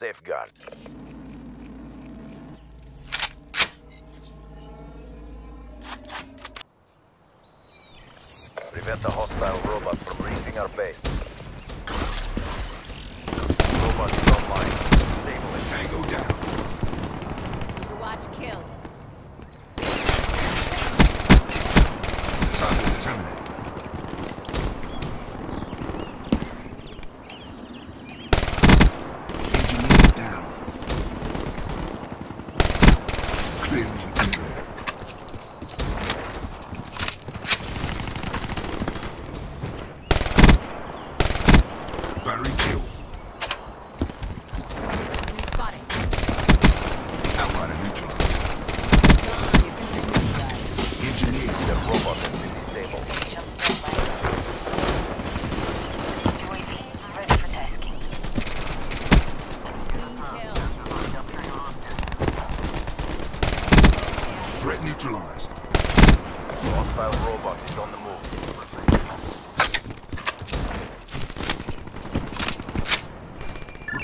Safeguard. Prevent the hostile robots from reaching our base. Barry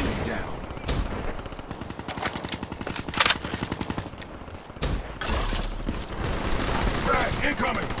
Enemy down. Frag incoming!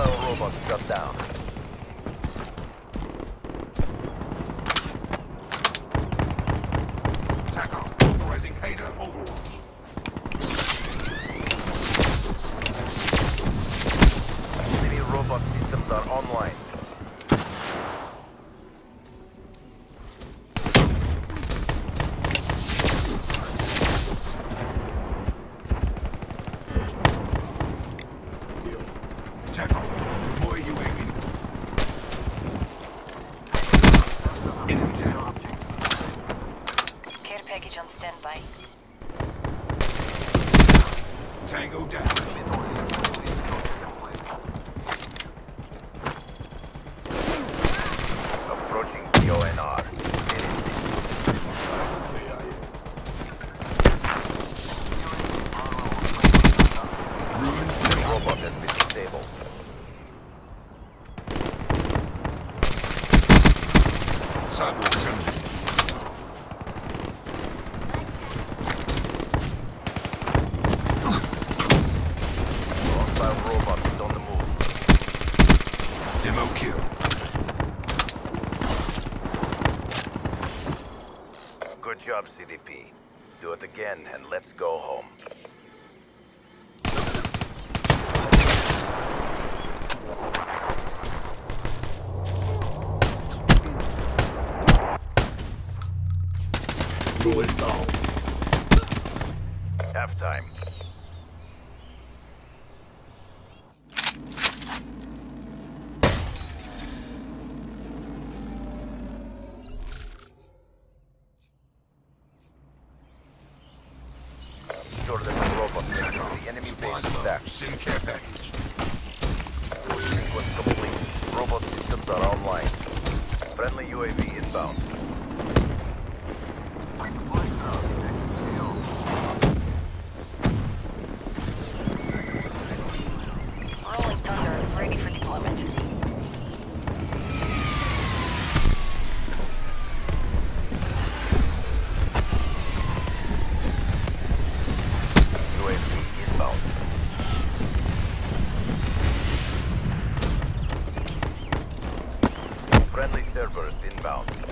hostile robots got down. on standby. Tango down. kill. Good job, CDP. Do it again and let's go home. Sure there's a robot. The enemy base is back. Sim care package. Sequence complete. Robot systems are online. Friendly UAV inbound. Servers inbound.